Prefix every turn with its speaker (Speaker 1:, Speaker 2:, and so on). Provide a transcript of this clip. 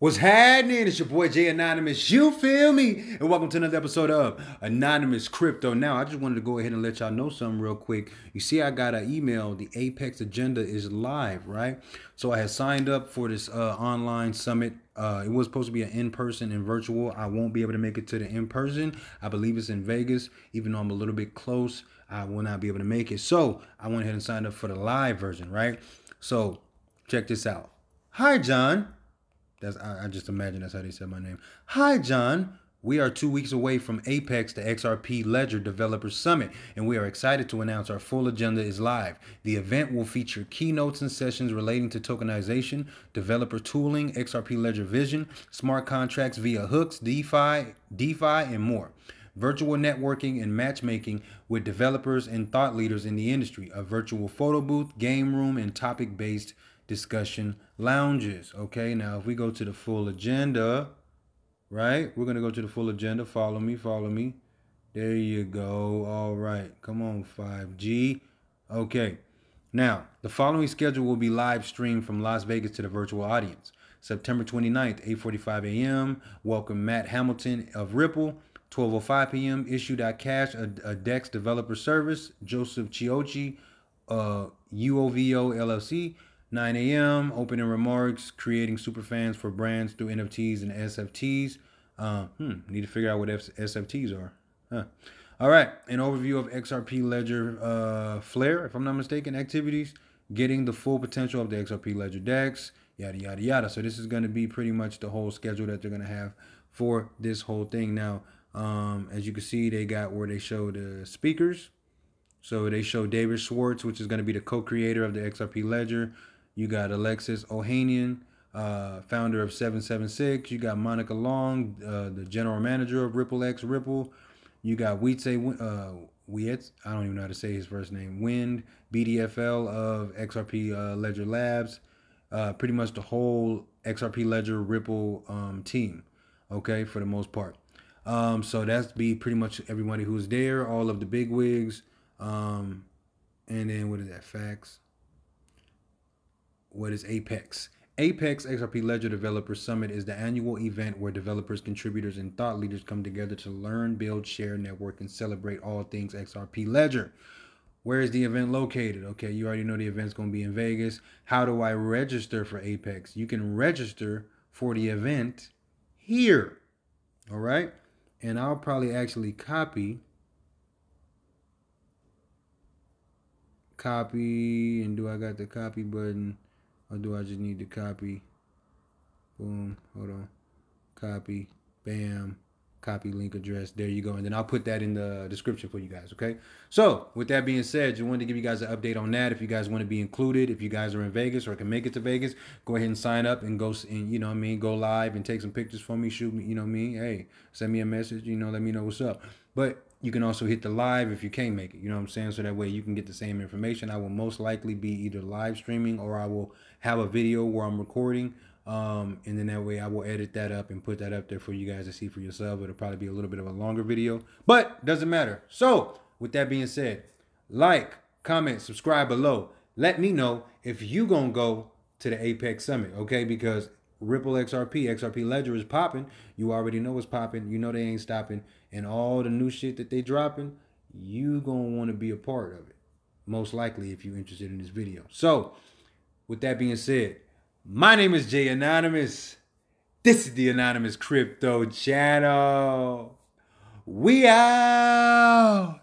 Speaker 1: What's happening? It's your boy Jay Anonymous. You feel me? And welcome to another episode of Anonymous Crypto. Now, I just wanted to go ahead and let y'all know something real quick. You see, I got an email. The Apex agenda is live, right? So I had signed up for this uh, online summit. Uh, it was supposed to be an in-person and virtual. I won't be able to make it to the in-person. I believe it's in Vegas, even though I'm a little bit close. I will not be able to make it. So I went ahead and signed up for the live version, right? So check this out. Hi, John. That's I, I, just imagine that's how they said my name. Hi, John. We are two weeks away from Apex, the XRP Ledger Developers Summit, and we are excited to announce our full agenda is live. The event will feature keynotes and sessions relating to tokenization, developer tooling, XRP Ledger vision, smart contracts via hooks, DeFi, DeFi, and more virtual networking and matchmaking with developers and thought leaders in the industry, a virtual photo booth, game room, and topic based discussion lounges. Okay, now if we go to the full agenda, right? We're gonna go to the full agenda. Follow me, follow me. There you go. All right, come on, 5G. Okay, now the following schedule will be live streamed from Las Vegas to the virtual audience. September 29th, 8:45 a.m. Welcome Matt Hamilton of Ripple. 12:05 p.m. Issue.cash, a, a DEX developer service. Joseph Chiochi, uh, UOVO LLC. 9 a.m. Opening remarks, creating super fans for brands through NFTs and SFTs. Uh, hmm, need to figure out what F- SFTs are. Huh. All right, an overview of XRP Ledger uh, Flare, if I'm not mistaken, activities, getting the full potential of the XRP Ledger DEX, yada, yada, yada. So this is going to be pretty much the whole schedule that they're going to have for this whole thing. Now, um, as you can see, they got where they show the speakers. So they show David Schwartz, which is going to be the co-creator of the XRP Ledger. You got Alexis Ohanian, uh, founder of 776. You got Monica Long, uh, the general manager of Ripple X Ripple. You got Wietse, uh, Wietz, I don't even know how to say his first name, Wind, BDFL of XRP uh, Ledger Labs. Uh, pretty much the whole XRP Ledger Ripple um, team, okay, for the most part. Um, so that's be pretty much everybody who's there, all of the big wigs. Um, and then what is that? Facts what is Apex? Apex XRP Ledger Developer Summit is the annual event where developers, contributors, and thought leaders come together to learn, build, share, network, and celebrate all things XRP Ledger. Where is the event located? Okay, you already know the event's going to be in Vegas. How do I register for Apex? You can register for the event here. All right? And I'll probably actually copy copy and do I got the copy button? Or do I just need to copy? Boom. Hold on. Copy. Bam. Copy link address. There you go. And then I'll put that in the description for you guys. Okay. So with that being said, just wanted to give you guys an update on that. If you guys want to be included, if you guys are in Vegas or can make it to Vegas, go ahead and sign up and go and you know I mean go live and take some pictures for me. Shoot me, you know me. Hey, send me a message. You know, let me know what's up. But you can also hit the live if you can't make it. You know what I'm saying? So that way you can get the same information. I will most likely be either live streaming or I will have a video where I'm recording. Um, and then that way I will edit that up and put that up there for you guys to see for yourself. It'll probably be a little bit of a longer video, but doesn't matter. So with that being said, like, comment, subscribe below. Let me know if you gonna go to the Apex Summit, okay? Because Ripple XRP, XRP Ledger is popping. You already know it's popping. You know they ain't stopping. And all the new shit that they dropping, you gonna want to be a part of it. Most likely if you're interested in this video. So, with that being said, my name is Jay Anonymous. This is the Anonymous Crypto Channel. We out.